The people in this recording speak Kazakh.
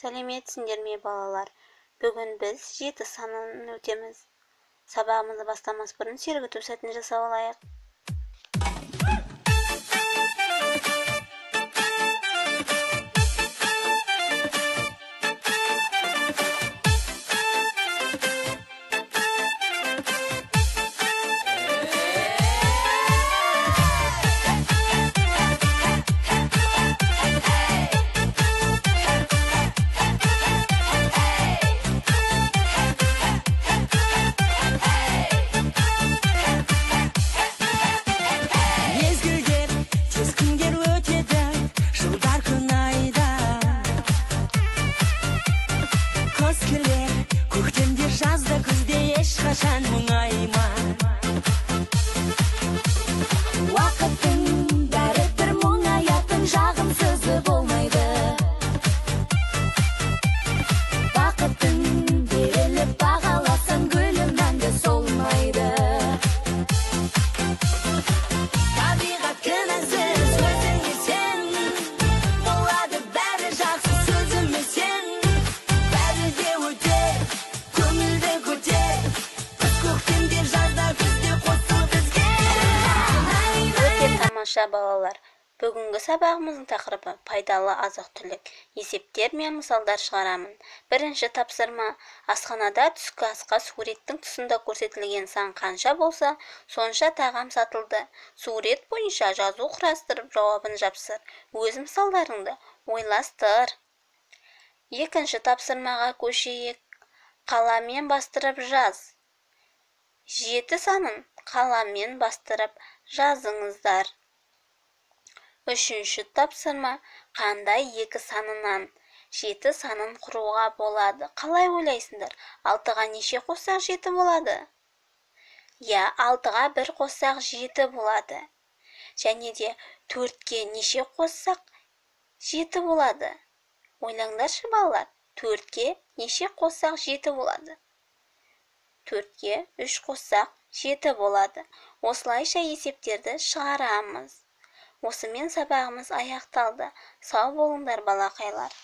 сәлеметсіңдер ме балалар. Бүгін біз жеті санын өтеміз. Сабағымызды бастамас бұрын сергіту сәтін жасап алайық. Тамаша балалар. Бүгінгі сабағымыздың тақырыбы пайдалы азық түлік. Есептер мен мысалдар шығарамын. Бірінші тапсырма. Асханада түскі асқа суреттің тұсында көрсетілген сан қанша болса сонша тағам сатылды. Сурет бойынша жазу құрастырып жауабын жапсыр. Өз мысалдарыңды ойластыр. Екінші тапсырмаға көшейік. Қаламмен бастырып жаз. Жеті санын қаламмен бастырып жазыңыздар. Үшінші тапсырма қандай екі санынан? Жеті санын құруға болады. Қалай ойлайсыңдар? Алтыға неше қоссақ жеті болады? Иә алтыға бір қоссақ жеті болады. Және де төртке неше қоссақ жеті болады? Ойлаңдаршы балалар. Төртке неше қоссақ жеті болады? Төртке үш қоссақ жеті болады. Осылайша есептерді шығарамыз. Осымен сабағымыз аяқталды. Сау болыңдар балақайлар.